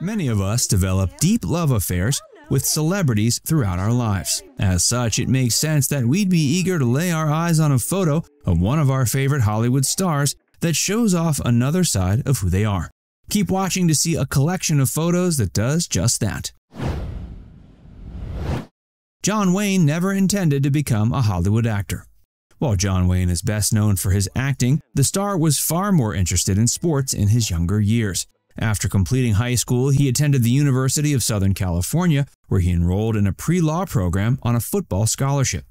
Many of us develop deep love affairs with celebrities throughout our lives. As such, it makes sense that we'd be eager to lay our eyes on a photo of one of our favorite Hollywood stars that shows off another side of who they are. Keep watching to see a collection of photos that does just that. John Wayne never intended to become a Hollywood actor. While John Wayne is best known for his acting, the star was far more interested in sports in his younger years. After completing high school, he attended the University of Southern California, where he enrolled in a pre-law program on a football scholarship.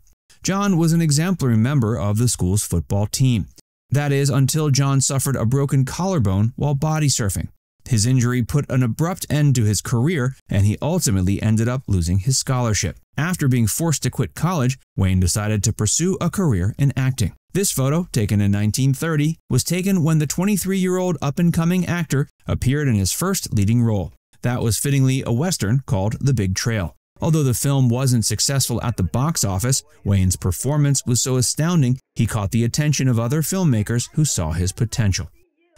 John was an exemplary member of the school's football team. That is, until John suffered a broken collarbone while body surfing. His injury put an abrupt end to his career, and he ultimately ended up losing his scholarship. After being forced to quit college, Wayne decided to pursue a career in acting. This photo, taken in 1930, was taken when the 23-year-old up-and-coming actor appeared in his first leading role. That was fittingly a western called The Big Trail. Although the film wasn't successful at the box office, Wayne's performance was so astounding he caught the attention of other filmmakers who saw his potential.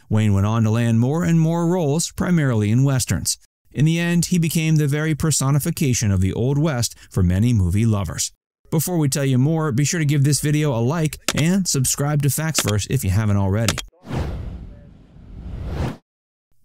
Wayne went on to land more and more roles, primarily in westerns. In the end, he became the very personification of the Old West for many movie lovers. Before we tell you more, be sure to give this video a like and subscribe to FactsVerse if you haven't already.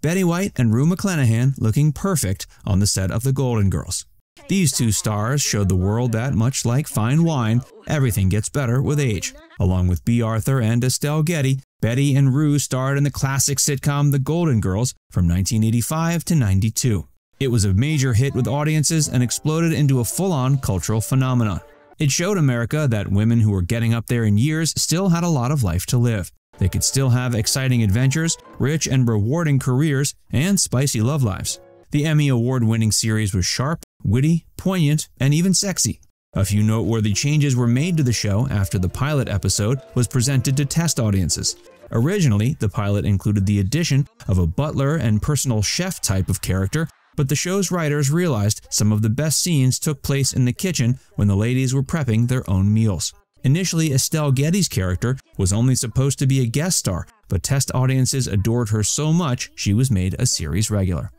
Betty White and Rue McClanahan looking perfect on the set of The Golden Girls. These two stars showed the world that, much like fine wine, everything gets better with age. Along with Bea Arthur and Estelle Getty, Betty and Rue starred in the classic sitcom The Golden Girls from 1985 to 92. It was a major hit with audiences and exploded into a full-on cultural phenomenon. It showed America that women who were getting up there in years still had a lot of life to live. They could still have exciting adventures, rich and rewarding careers, and spicy love lives. The Emmy Award winning series was sharp, witty, poignant, and even sexy. A few noteworthy changes were made to the show after the pilot episode was presented to test audiences. Originally, the pilot included the addition of a butler and personal chef type of character but the show's writers realized some of the best scenes took place in the kitchen when the ladies were prepping their own meals. Initially, Estelle Getty's character was only supposed to be a guest star, but test audiences adored her so much she was made a series regular.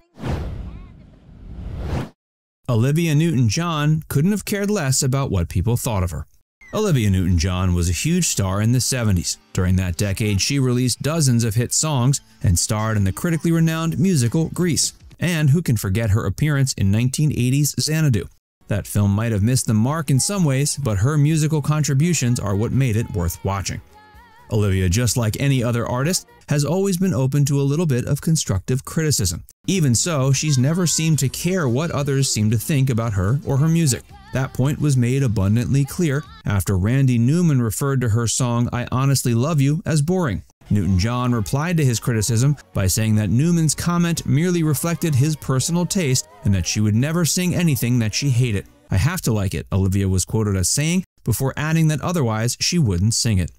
Olivia Newton-John couldn't have cared less about what people thought of her. Olivia Newton-John was a huge star in the 70s. During that decade, she released dozens of hit songs and starred in the critically renowned musical Grease. And who can forget her appearance in 1980's Xanadu? That film might have missed the mark in some ways, but her musical contributions are what made it worth watching. Olivia, just like any other artist, has always been open to a little bit of constructive criticism. Even so, she's never seemed to care what others seem to think about her or her music. That point was made abundantly clear after Randy Newman referred to her song I Honestly Love You as boring. Newton-John replied to his criticism by saying that Newman's comment merely reflected his personal taste and that she would never sing anything that she hated. I have to like it, Olivia was quoted as saying, before adding that otherwise she wouldn't sing it.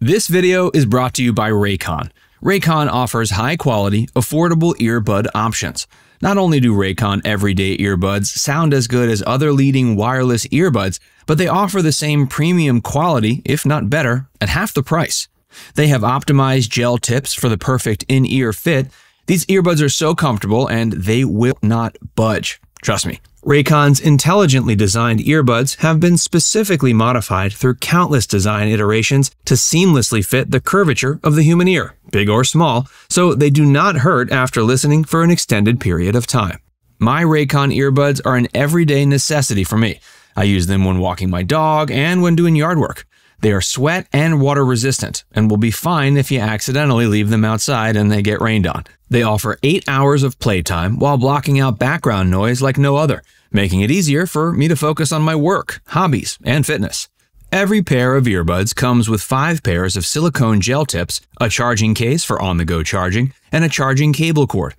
This video is brought to you by Raycon. Raycon offers high-quality, affordable earbud options. Not only do Raycon everyday earbuds sound as good as other leading wireless earbuds, but they offer the same premium quality, if not better, at half the price. They have optimized gel tips for the perfect in-ear fit. These earbuds are so comfortable and they will not budge. Trust me. Raycon's intelligently designed earbuds have been specifically modified through countless design iterations to seamlessly fit the curvature of the human ear, big or small, so they do not hurt after listening for an extended period of time. My Raycon earbuds are an everyday necessity for me. I use them when walking my dog and when doing yard work. They are sweat and water resistant and will be fine if you accidentally leave them outside and they get rained on. They offer 8 hours of playtime while blocking out background noise like no other, making it easier for me to focus on my work, hobbies, and fitness. Every pair of earbuds comes with 5 pairs of silicone gel tips, a charging case for on-the-go charging, and a charging cable cord.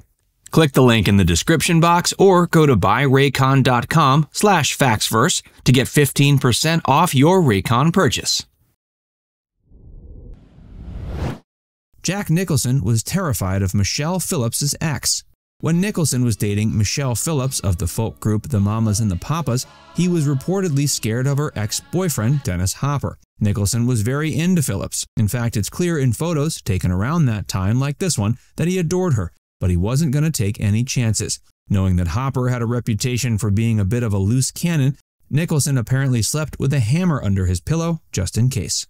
Click the link in the description box or go to buyraycon.com slash factsverse to get 15% off your Raycon purchase. Jack Nicholson was terrified of Michelle Phillips' ex. When Nicholson was dating Michelle Phillips of the folk group The Mamas and the Papas, he was reportedly scared of her ex-boyfriend Dennis Hopper. Nicholson was very into Phillips. In fact, it's clear in photos taken around that time like this one that he adored her. But he wasn't going to take any chances. Knowing that Hopper had a reputation for being a bit of a loose cannon, Nicholson apparently slept with a hammer under his pillow just in case.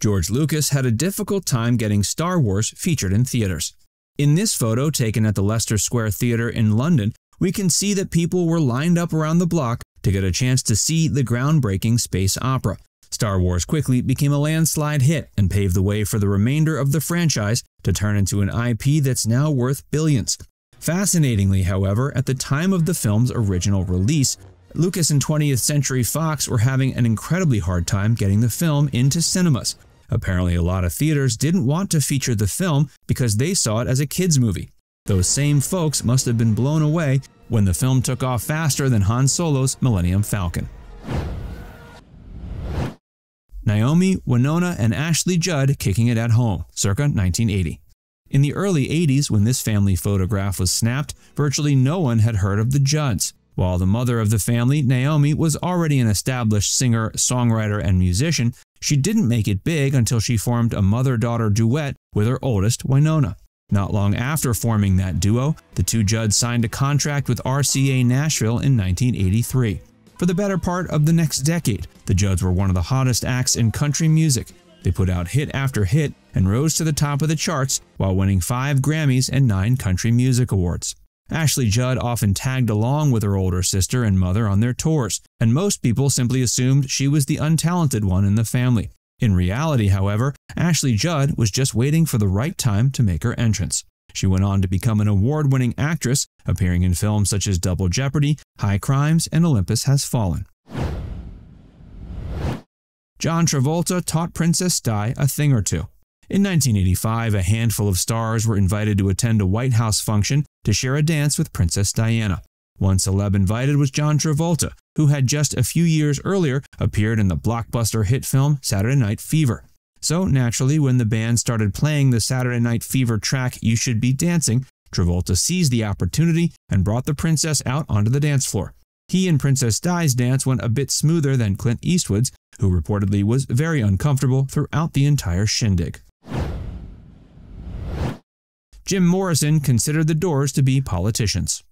George Lucas had a difficult time getting Star Wars featured in theaters. In this photo taken at the Leicester Square Theatre in London, we can see that people were lined up around the block to get a chance to see the groundbreaking space opera. Star Wars quickly became a landslide hit and paved the way for the remainder of the franchise to turn into an IP that's now worth billions. Fascinatingly, however, at the time of the film's original release, Lucas and 20th Century Fox were having an incredibly hard time getting the film into cinemas. Apparently, a lot of theaters didn't want to feature the film because they saw it as a kids' movie. Those same folks must have been blown away when the film took off faster than Han Solo's Millennium Falcon. Naomi, Wynonna, and Ashley Judd kicking it at home, circa 1980. In the early 80s, when this family photograph was snapped, virtually no one had heard of the Judds. While the mother of the family, Naomi, was already an established singer, songwriter, and musician, she didn't make it big until she formed a mother daughter duet with her oldest, Wynonna. Not long after forming that duo, the two Judds signed a contract with RCA Nashville in 1983. For the better part of the next decade, the Judds were one of the hottest acts in country music. They put out hit after hit and rose to the top of the charts while winning five Grammys and nine Country Music Awards. Ashley Judd often tagged along with her older sister and mother on their tours, and most people simply assumed she was the untalented one in the family. In reality, however, Ashley Judd was just waiting for the right time to make her entrance. She went on to become an award winning actress, appearing in films such as Double Jeopardy, High Crimes, and Olympus Has Fallen. John Travolta taught Princess Di a thing or two. In 1985, a handful of stars were invited to attend a White House function to share a dance with Princess Diana. One celeb invited was John Travolta, who had just a few years earlier appeared in the blockbuster hit film Saturday Night Fever. So, naturally, when the band started playing the Saturday Night Fever track You Should Be Dancing, Travolta seized the opportunity and brought the princess out onto the dance floor. He and Princess Di's dance went a bit smoother than Clint Eastwood's, who reportedly was very uncomfortable throughout the entire shindig. Jim Morrison considered the Doors to be politicians.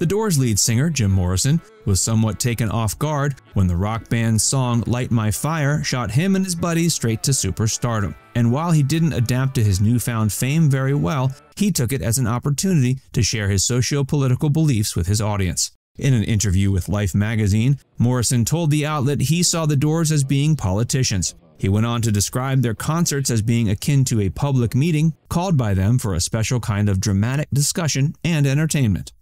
The Doors lead singer, Jim Morrison, was somewhat taken off guard when the rock band's song Light My Fire shot him and his buddies straight to superstardom. And while he didn't adapt to his newfound fame very well, he took it as an opportunity to share his socio political beliefs with his audience. In an interview with Life magazine, Morrison told the outlet he saw the Doors as being politicians. He went on to describe their concerts as being akin to a public meeting called by them for a special kind of dramatic discussion and entertainment.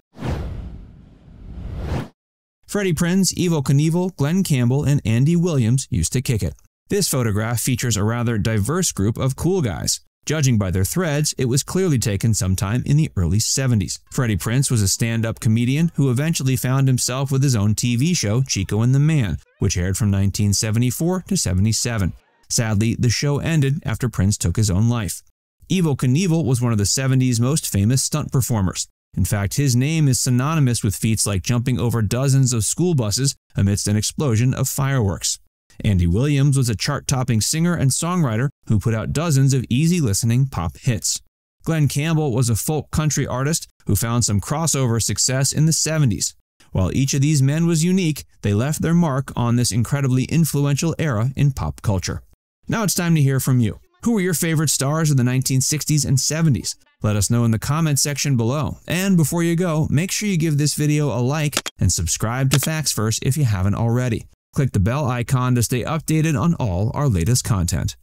Freddie Prinze, Evel Knievel, Glen Campbell, and Andy Williams used to kick it. This photograph features a rather diverse group of cool guys. Judging by their threads, it was clearly taken sometime in the early 70s. Freddie Prinze was a stand up comedian who eventually found himself with his own TV show, Chico and the Man, which aired from 1974 to 77. Sadly, the show ended after Prinze took his own life. Evel Knievel was one of the 70s most famous stunt performers. In fact, his name is synonymous with feats like jumping over dozens of school buses amidst an explosion of fireworks. Andy Williams was a chart topping singer and songwriter who put out dozens of easy listening pop hits. Glen Campbell was a folk country artist who found some crossover success in the 70s. While each of these men was unique, they left their mark on this incredibly influential era in pop culture. Now it's time to hear from you. Who were your favorite stars of the 1960s and 70s? Let us know in the comment section below. And before you go, make sure you give this video a like and subscribe to FactsVerse if you haven't already. Click the bell icon to stay updated on all our latest content.